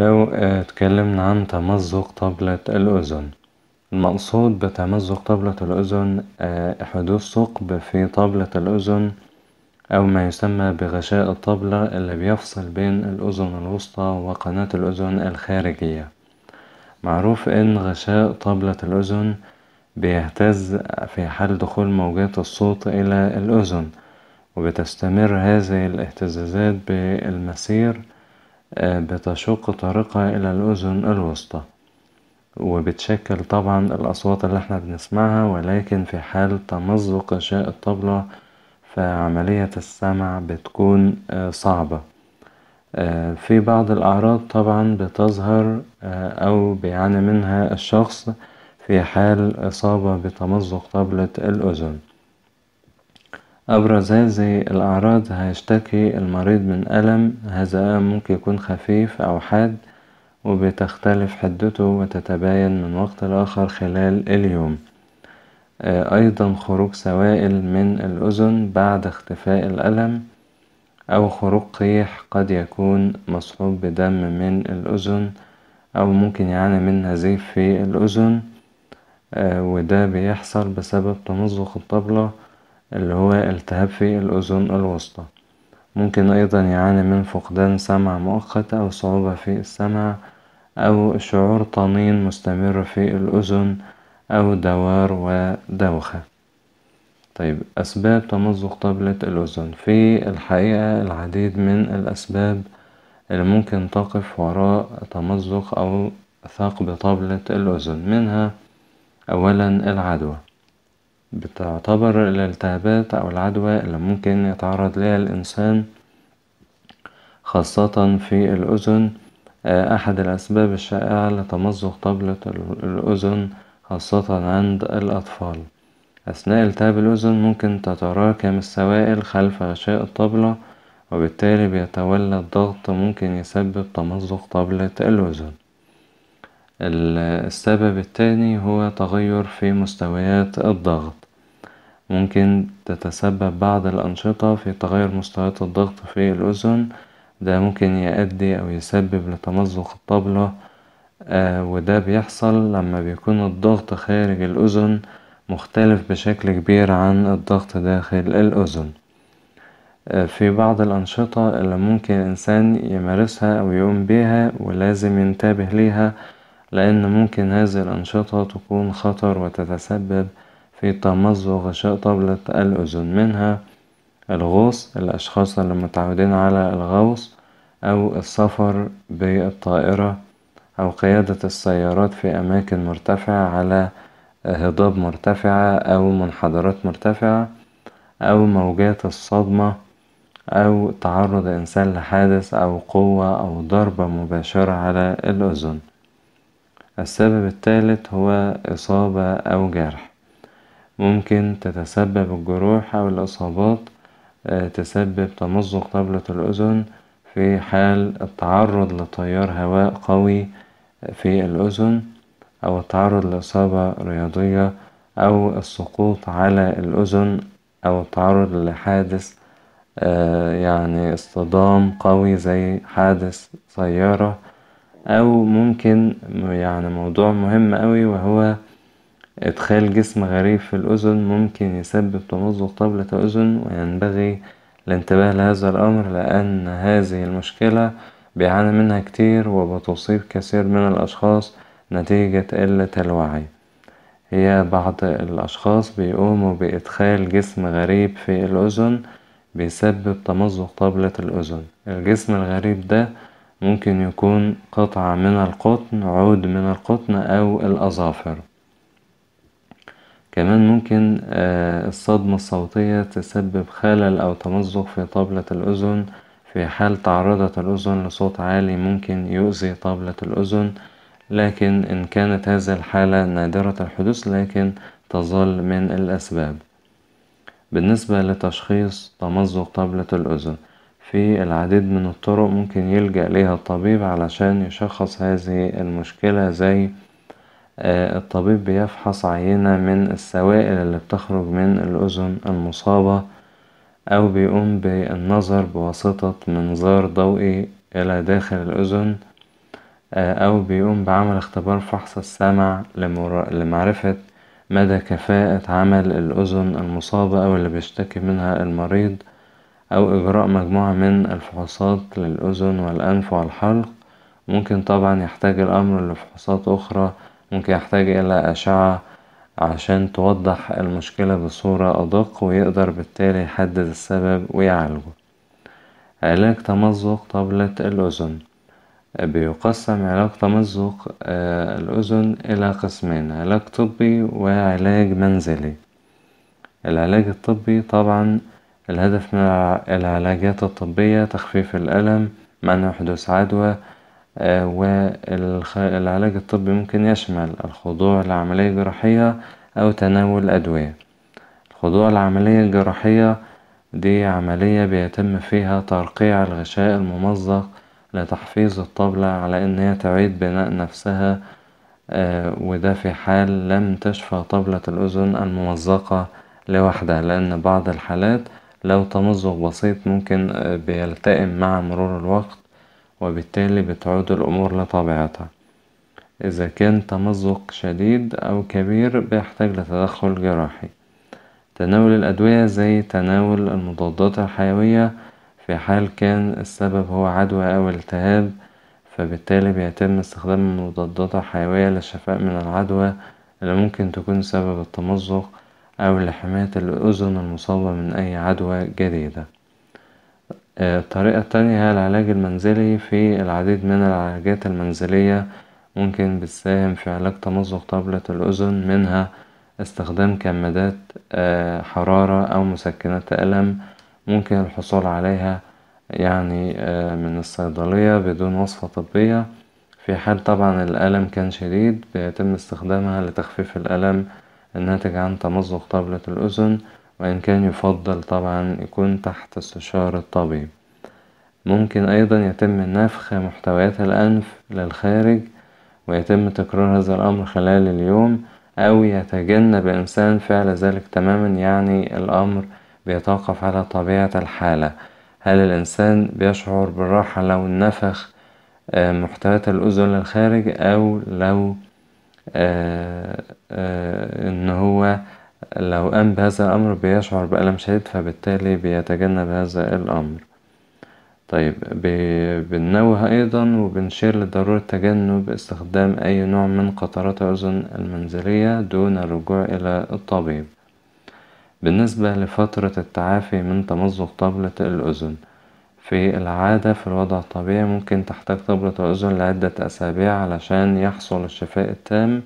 لو اتكلمنا عن تمزق طبلة الأذن. المقصود بتمزق طبلة الأذن حدوث ثقب في طبلة الأذن أو ما يسمى بغشاء الطبلة اللي بيفصل بين الأذن الوسطى وقناة الأذن الخارجية. معروف إن غشاء طبلة الأذن بيهتز في حال دخول موجات الصوت إلى الأذن وبتستمر هذه الاهتزازات بالمسير بتشق طريقها إلى الأذن الوسطى. وبتشكل طبعا الأصوات اللي إحنا بنسمعها ولكن في حال تمزق غشاء الطبلة فعملية السمع بتكون صعبة. في بعض الأعراض طبعا بتظهر أو بيعاني منها الشخص في حال إصابة بتمزق طبلة الأذن. أبرز هذه الأعراض هيشتكي المريض من ألم هذا ألم ممكن يكون خفيف أو حاد وبتختلف حدته وتتباين من وقت لآخر خلال اليوم. أيضا خروج سوائل من الأذن بعد اختفاء الألم أو خروج قيح قد يكون مصحوب بدم من الأذن أو ممكن يعاني من نزيف في الأذن. وده بيحصل بسبب تمزق الطبلة اللي هو التهاب في الأذن الوسطى. ممكن أيضا يعاني من فقدان سمع مؤقت أو صعوبة في السمع أو شعور طنين مستمر في الأذن أو دوار ودوخة. طيب أسباب تمزق طبلة الأذن. في الحقيقة العديد من الأسباب اللي ممكن تقف وراء تمزق أو ثقب طبلة الأذن. منها أولا العدوى. بتعتبر الالتهابات أو العدوى اللي ممكن يتعرض لها الإنسان خاصة في الأذن. أحد الأسباب الشائعة لتمزق طبلة الأذن خاصة عند الأطفال. أثناء التهاب الأذن ممكن تتراكم السوائل خلف غشاء الطبلة وبالتالي بيتولد ضغط ممكن يسبب تمزق طبلة الأذن. السبب الثاني هو تغير في مستويات الضغط. ممكن تتسبب بعض الأنشطة في تغير مستويات الضغط في الأذن. ده ممكن يؤدي أو يسبب لتمزق الطبلة آه وده بيحصل لما بيكون الضغط خارج الأذن مختلف بشكل كبير عن الضغط داخل الأذن. آه في بعض الأنشطة اللي ممكن الإنسان يمارسها أو يقوم بيها ولازم ينتبه ليها لأن ممكن هذه الأنشطة تكون خطر وتتسبب في تمزق غشاء طبلة الأذن منها الغوص الأشخاص اللي متعودين على الغوص أو السفر بالطائرة أو قيادة السيارات في أماكن مرتفعة على هضاب مرتفعة أو منحدرات مرتفعة أو موجات الصدمة أو تعرض الإنسان لحادث أو قوة أو ضربة مباشرة على الأذن. السبب الثالث هو إصابة أو جرح. ممكن تتسبب الجروح أو الإصابات تسبب تمزق طبلة الأذن في حال التعرض لتيار هواء قوي في الأذن أو التعرض لإصابة رياضية أو السقوط على الأذن أو التعرض لحادث يعني اصطدام قوي زي حادث سيارة. أو ممكن يعني موضوع مهم أوي وهو إدخال جسم غريب في الأذن ممكن يسبب تمزق طبلة الأذن وينبغي الانتباه لهذا الأمر لأن هذه المشكلة بيعاني منها كتير وبتصيب كثير من الأشخاص نتيجة قلة الوعي. هي بعض الأشخاص بيقوموا بإدخال جسم غريب في الأذن بيسبب تمزق طبلة الأذن. الجسم الغريب ده ممكن يكون قطعة من القطن عود من القطن أو الأظافر. كمان ممكن الصدمة الصوتية تسبب خلل أو تمزق في طبلة الأذن. في حال تعرضت الأذن لصوت عالي ممكن يؤذي طبلة الأذن. لكن إن كانت هذه الحالة نادرة الحدوث لكن تظل من الأسباب. بالنسبة لتشخيص تمزق طبلة الأذن في العديد من الطرق ممكن يلجأ ليها الطبيب علشان يشخص هذه المشكلة زي الطبيب بيفحص عينة من السوائل اللي بتخرج من الأذن المصابة أو بيقوم بالنظر بواسطة منظار ضوئي إلى داخل الأذن أو بيقوم بعمل اختبار فحص السمع لمعرفة مدى كفاءة عمل الأذن المصابة أو اللي بيشتكي منها المريض. أو إجراء مجموعة من الفحوصات للأذن والأنف والحلق. ممكن طبعا يحتاج الأمر لفحوصات أخرى. ممكن يحتاج إلى أشعة عشان توضح المشكلة بصورة أدق ويقدر بالتالي يحدد السبب ويعالجه. علاج تمزق طبلة الأذن. بيقسم علاج تمزق الأذن إلى قسمين علاج طبي وعلاج منزلي. العلاج الطبي طبعا الهدف من العلاجات الطبية تخفيف الألم منع حدوث عدوى والعلاج الطبي ممكن يشمل الخضوع لعملية جراحية أو تناول أدوية الخضوع للعملية الجراحية دي عملية بيتم فيها ترقيع الغشاء الممزق لتحفيظ الطبلة على إن هي تعيد بناء نفسها وده في حال لم تشفى طبلة الأذن الممزقة لوحدها لأن بعض الحالات لو تمزق بسيط ممكن بيلتئم مع مرور الوقت وبالتالي بتعود الأمور لطبيعتها. إذا كان تمزق شديد أو كبير بيحتاج لتدخل جراحي. تناول الأدوية زي تناول المضادات الحيوية في حال كان السبب هو عدوى أو التهاب فبالتالي بيتم استخدام المضادات الحيوية للشفاء من العدوى اللي ممكن تكون سبب التمزق أو لحماية الأذن المصابة من أي عدوى جديدة. الطريقة التانية هي العلاج المنزلي. في العديد من العلاجات المنزلية ممكن بتساهم في علاج تمزق طبلة الأذن منها استخدام كمادات حرارة أو مسكنات ألم ممكن الحصول عليها يعني من الصيدلية بدون وصفة طبية. في حال طبعا الألم كان شديد بيتم استخدامها لتخفيف الألم الناتج عن تمزق طبلة الأذن وإن كان يفضل طبعا يكون تحت استشارة طبيب ممكن أيضا يتم نفخ محتويات الأنف للخارج ويتم تكرار هذا الأمر خلال اليوم أو يتجنب الإنسان فعل ذلك تماما يعني الأمر بيتوقف على طبيعة الحالة. هل الإنسان بيشعر بالراحة لو نفخ محتويات الأذن للخارج أو لو إن هو لو قام بهذا الأمر بيشعر بألم شديد فبالتالي بيتجنب هذا الأمر. طيب بننوه أيضا وبنشير لضرورة تجنب استخدام أي نوع من قطرات الأذن المنزلية دون الرجوع إلى الطبيب. بالنسبة لفترة التعافي من تمزق طبلة الأذن في العادة في الوضع الطبيعي ممكن تحتاج طبلة الأذن لعدة أسابيع علشان يحصل الشفاء التام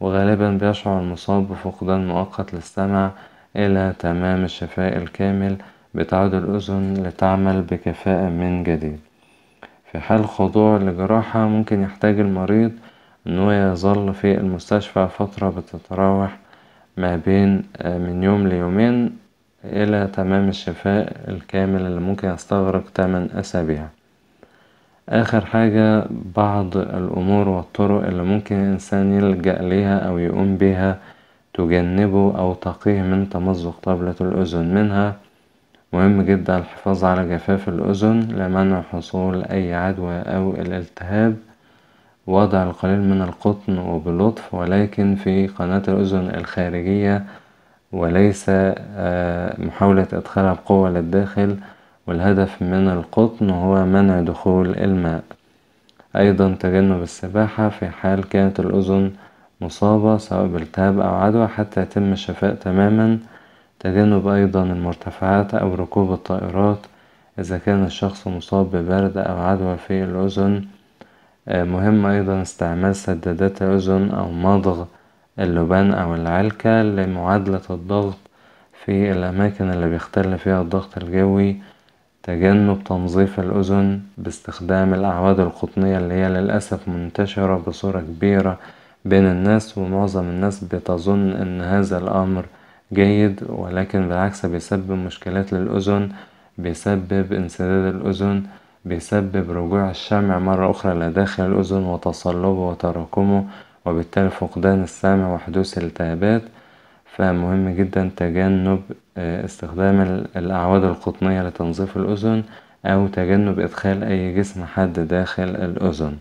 وغالبا بيشعر المصاب بفقدان مؤقت للسمع إلى تمام الشفاء الكامل بتعود الأذن لتعمل بكفاءة من جديد. في حال خضوع لجراحة ممكن يحتاج المريض إنه يظل في المستشفى فترة بتتراوح ما بين من يوم ليومين إلى تمام الشفاء الكامل اللي ممكن يستغرق تمن أسابيع. آخر حاجة بعض الأمور والطرق اللي ممكن الإنسان يلجأ ليها أو يقوم بيها تجنبه أو تقيه من تمزق طبلة الأذن منها. مهم جدا الحفاظ على جفاف الأذن لمنع حصول أي عدوى أو الالتهاب. وضع القليل من القطن وبلطف ولكن في قناة الأذن الخارجية وليس محاولة إدخالها بقوة للداخل والهدف من القطن هو منع دخول الماء. أيضا تجنب السباحة في حال كانت الأذن مصابة سواء بالتهاب أو عدوى حتى يتم الشفاء تماما. تجنب أيضا المرتفعات أو ركوب الطائرات إذا كان الشخص مصاب ببرد أو عدوى في الأذن. مهم أيضا استعمال سدادات الأذن أو مضغ اللبان أو العلكة لمعادلة الضغط في الأماكن اللي بيختل فيها الضغط الجوي تجنب تنظيف الأذن باستخدام الأعواد القطنية اللي هي للأسف منتشرة بصورة كبيرة بين الناس ومعظم الناس بتظن أن هذا الأمر جيد ولكن بالعكس بيسبب مشكلات للأذن بيسبب انسداد الأذن بيسبب رجوع الشمع مرة أخرى لداخل الأذن وتصلبه وتراكمه. وبالتالي فقدان السمع وحدوث التهابات فمهم جدا تجنب استخدام الأعواد القطنية لتنظيف الأذن أو تجنب إدخال أي جسم حاد داخل الأذن.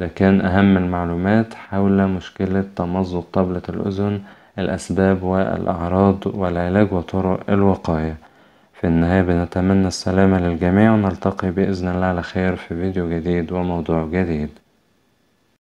ده كان أهم المعلومات حول مشكلة تمزق طبلة الأذن الأسباب والأعراض والعلاج وطرق الوقاية. في النهاية بنتمنى السلامة للجميع ونلتقي بإذن الله على خير في فيديو جديد وموضوع جديد.